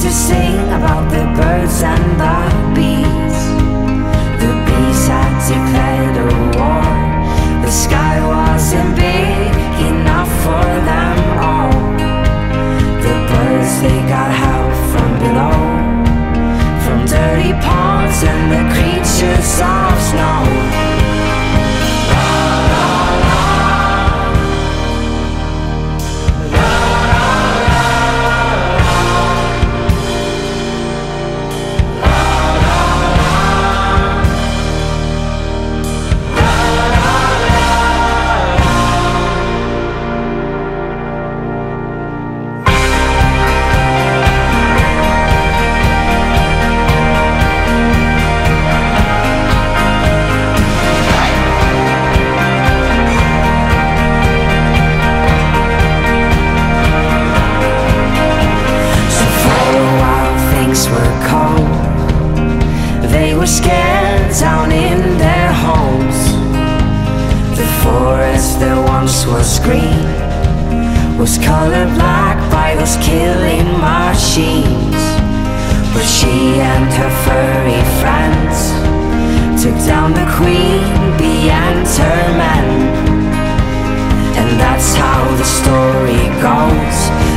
to sing about the birds and the bees. The bees had declared things were cold. They were scared down in their homes. The forest that once was green was colored black by those killing machines. But she and her furry friends took down the queen, bee and her men. And that's how the story goes.